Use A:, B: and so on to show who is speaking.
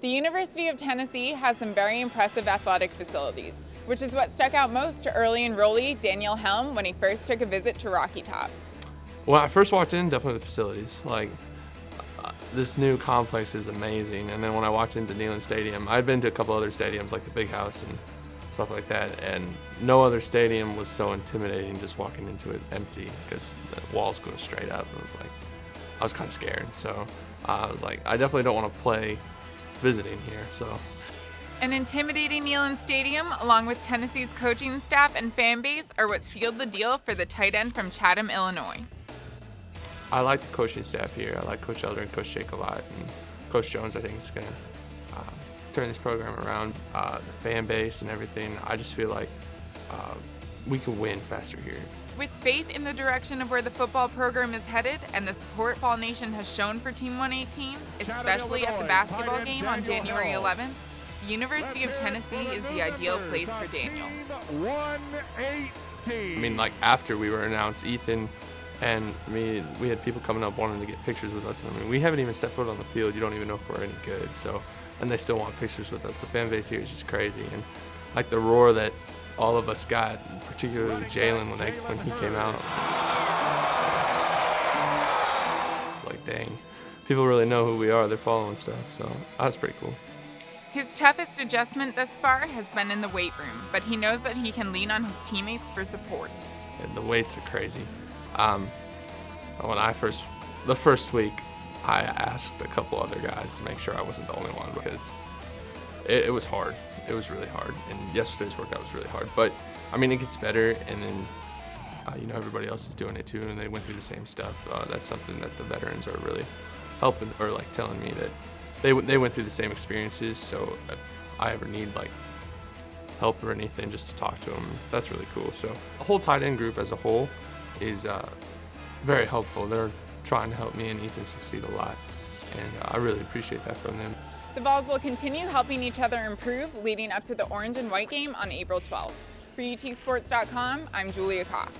A: The University of Tennessee has some very impressive athletic facilities, which is what stuck out most to early enrollee Daniel Helm when he first took a visit to Rocky Top.
B: When I first walked in, definitely the facilities. Like, uh, this new complex is amazing. And then when I walked into Neyland Stadium, I'd been to a couple other stadiums like the Big House and stuff like that, and no other stadium was so intimidating just walking into it empty because the walls go straight up. It was like, I was kind of scared. So uh, I was like, I definitely don't want to play visiting here. So.
A: An intimidating Neyland Stadium, along with Tennessee's coaching staff and fan base, are what sealed the deal for the tight end from Chatham, Illinois.
B: I like the coaching staff here. I like Coach Elder and Coach Jake a lot, and Coach Jones. I think is going to uh, turn this program around. Uh, the fan base and everything. I just feel like uh, we can win faster here.
A: With faith in the direction of where the football program is headed and the support Vol Nation has shown for Team 118, especially at the basketball game on January 11th, the University of Tennessee is the ideal place for Daniel. 118.
B: I mean, like after we were announced, Ethan and me, we had people coming up wanting to get pictures with us. I mean, we haven't even set foot on the field. You don't even know if we're any good. So, and they still want pictures with us. The fan base here is just crazy, and like the roar that all of us got, particularly Jalen when when he came out. It's like, dang, people really know who we are. They're following stuff. So that's pretty cool.
A: His toughest adjustment thus far has been in the weight room, but he knows that he can lean on his teammates for support.
B: And the weights are crazy. Um, when I first, the first week, I asked a couple other guys to make sure I wasn't the only one because it, it was hard. It was really hard, and yesterday's workout was really hard. But I mean, it gets better, and then uh, you know everybody else is doing it too, and they went through the same stuff. Uh, that's something that the veterans are really helping or like telling me that they they went through the same experiences. So if I ever need like help or anything, just to talk to them, that's really cool. So the whole tight end group as a whole is uh, very helpful. They're trying to help me and Ethan succeed a lot, and uh, I really appreciate that from them.
A: The Vols will continue helping each other improve leading up to the orange and white game on April 12th. For UTSports.com, I'm Julia Cox.